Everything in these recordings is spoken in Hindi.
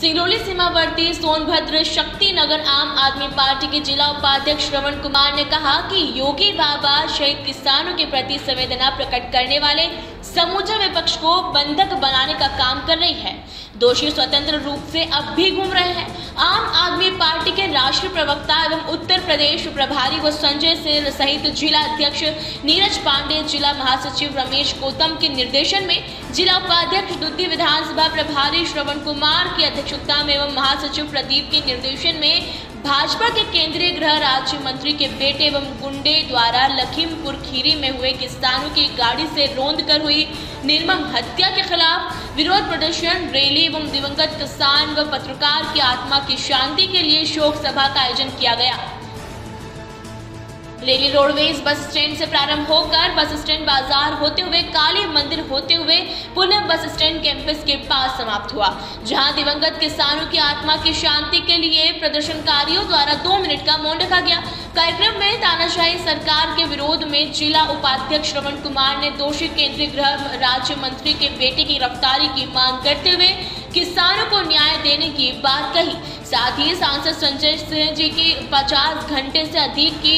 सिंगरौली सीमावर्ती सोनभद्र शक्ति नगर आम आदमी पार्टी के जिला उपाध्यक्ष श्रवण कुमार ने कहा कि योगी बाबा शहीद किसानों के प्रति संवेदना प्रकट करने वाले समूचा विपक्ष को बंधक बनाने का काम कर रही है। दोषी स्वतंत्र रूप से अब भी घूम रहे हैं। आम आदमी राष्ट्रीय प्रवक्ता एवं उत्तर प्रदेश प्रभारी व संजय सिंह सहित जिला अध्यक्ष नीरज पांडे, जिला महासचिव रमेश गौतम के निर्देशन में जिला उपाध्यक्ष द्वितीय विधानसभा प्रभारी श्रवण कुमार की अध्यक्षता में एवं महासचिव प्रदीप के निर्देशन में भाजपा के केंद्रीय गृह राज्य मंत्री के बेटे एवं गुंडे द्वारा लखीमपुर खीरी में हुए किसानों की गाड़ी से रोंद कर हुई निर्मम हत्या के खिलाफ विरोध प्रदर्शन, रैली एवं दिवंगत किसान व पत्रकार की आत्मा की शांति के लिए शोक सभा का आयोजन किया गया। रैली रोडवेज़ बस स्टैंड से प्रारंभ होकर बस स्टैंड बाज़ार होते हुए, काली मंदिर होते हुए पुनः बस स्टैंड कैंपस के पास समाप्त हुआ, जहाँ दिवंगत किसानों की आत्मा की शांति के लिए प्रदर्शनकारियों द्वारा दो मिनट का मौन रखा गया। कार्यक्रम में तानाशाही सरकार के विरोध में जिला उपाध्यक्ष श्रवण कुमार ने दोषी केंद्रीय गृह राज्य मंत्री के बेटे की गिरफ्तारी की मांग करते हुए किसानों को न्याय देने की बात कही। साथ ही सांसद संजय सिंह जी की 50 घंटे से अधिक की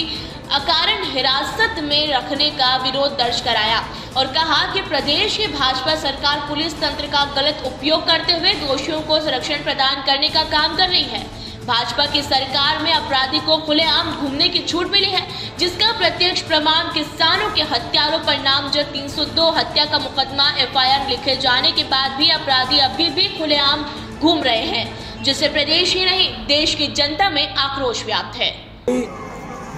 अकारण हिरासत में रखने का विरोध दर्ज कराया और कहा कि प्रदेश की भाजपा सरकार पुलिस तंत्र का गलत उपयोग करते हुए दोषियों को संरक्षण प्रदान करने का काम कर रही है। भाजपा की सरकार में अपराधी को खुलेआम घूमने की छूट मिली है, जिसका प्रत्यक्ष प्रमाण किसानों के हत्यारों पर नामजद 302 हत्या का मुकदमा एफआईआर लिखे जाने के बाद भी अपराधी अभी भी खुलेआम घूम रहे हैं जिससे प्रदेश ही नहीं, देश की जनता में आक्रोश व्याप्त है।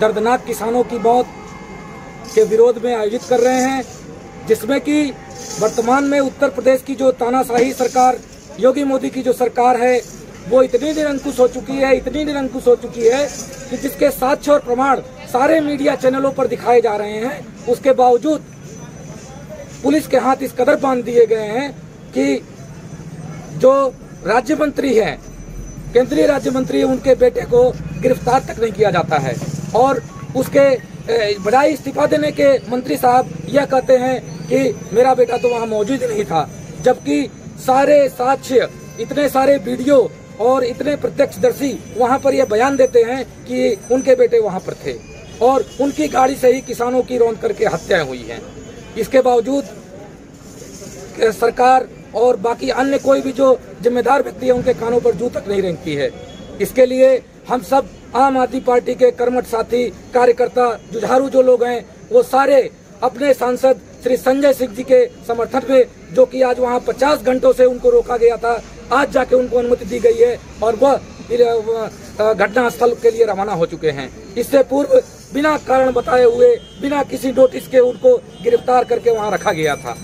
दर्दनाक किसानों की मौत के विरोध में आयोजित कर रहे हैं, जिसमें कि वर्तमान में उत्तर प्रदेश की जो तानाशाही सरकार, योगी मोदी की जो सरकार है वो इतनी निरंकुश हो चुकी है, इतनी निरंकुश हो चुकी है कि जिसके साक्ष्य और प्रमाण सारे मीडिया चैनलों पर दिखाए जा रहे हैं, उसके बावजूद पुलिस के हाथ इस कदर बाँध दिए गए हैं कि जो राज्य मंत्री है, केंद्रीय राज्य मंत्री उनके बेटे को गिरफ़्तार तक नहीं किया जाता है। और उसके बजाय इस्तीफा देने के मंत्री साहब यह कहते हैं कि मेरा बेटा तो वहाँ मौजूद नहीं था, जबकि सारे साक्ष्य, इतने सारे वीडियो और इतने प्रत्यक्षदर्शी वहाँ पर यह बयान देते हैं कि उनके बेटे वहाँ पर थे और उनकी गाड़ी से ही किसानों की रौंद करके हत्याएँ हुई हैं। इसके बावजूद सरकार और बाकी अन्य कोई भी जो जिम्मेदार व्यक्ति है, उनके कानों पर जू तक नहीं रेंगती है। इसके लिए हम सब आम आदमी पार्टी के कर्मठ साथी, कार्यकर्ता, जुझारू जो लोग हैं, वो सारे अपने सांसद श्री संजय सिंह जी के समर्थन में जो कि आज वहाँ 50 घंटों से उनको रोका गया था आज जाके उनको अनुमति दी गई है और वह घटना स्थल के लिए रवाना हो चुके हैं। इससे पूर्व बिना कारण बताए हुए, बिना किसी नोटिस के उनको गिरफ़्तार करके वहाँ रखा गया था।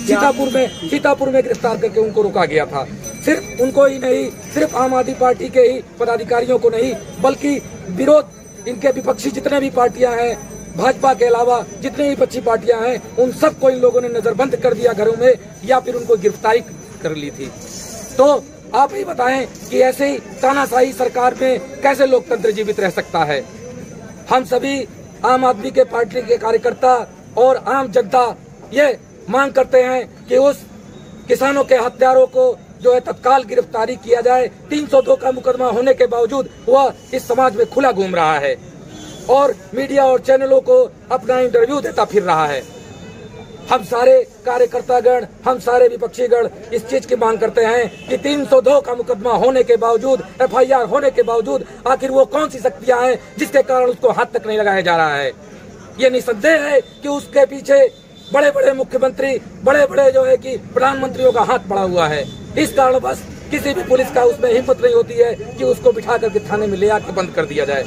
सीतापुर में सीतापुर में गिरफ़्तार करके उनको रोका गया था। सिर्फ़ उनको ही नहीं, सिर्फ़ आम आदमी पार्टी के ही पदाधिकारियों को नहीं, बल्कि विरोध, इनके विपक्षी जितने भी पार्टियाँ हैं, भाजपा के अलावा जितने भी विपक्षी पार्टियाँ हैं, उन सबको इन लोगों ने नजरबंद कर दिया घरों में, या फिर उनको गिरफ्तारी कर ली थी। तो आप ही बताएँ कि ऐसे ही तानाशाही सरकार में कैसे लोकतंत्र जीवित रह सकता है? हम सभी आम आदमी के पार्टी के कार्यकर्ता और आम जनता ये मांग करते हैं कि उस किसानों के हत्यारों को जो है तत्काल गिरफ्तारी किया जाए। 302 का मुकदमा होने के बावजूद वह इस समाज में खुला घूम रहा है और मीडिया और चैनलों को अपना इंटरव्यू देता फिर रहा है। हम सारे कार्यकर्तागण, हम सारे विपक्षी गण इस चीज़ की मांग करते हैं कि 302 का मुकदमा होने के बावजूद, एफआईआर होने के बावजूद, आखिर वो कौन सी शक्तियाँ हैं जिसके कारण उसको हाथ तक नहीं लगाया जा रहा है? ये निसंदेह है कि उसके पीछे बड़े बड़े मुख्यमंत्री बड़े बड़े जो है कि प्रधानमंत्रियों का हाथ पड़ा हुआ है। इस कारण बस किसी भी पुलिस का उसमें हिम्मत नहीं होती है कि उसको बिठा करके थाने में ले आके बंद कर दिया जाए।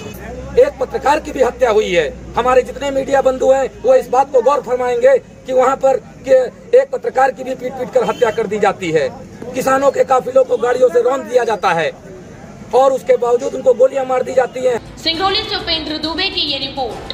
एक पत्रकार की भी हत्या हुई है। हमारे जितने मीडिया बंधु हैं, वो इस बात को गौर फरमाएँगे कि वहाँ पर के एक पत्रकार की भी पीट पीट कर हत्या कर दी जाती है। किसानों के काफिलों को गाड़ियों से रौन दिया जाता है और उसके बावजूद उनको गोलियाँ मार दी जाती है। सिंगरौली से उपेंद्र दुबे की ये रिपोर्ट।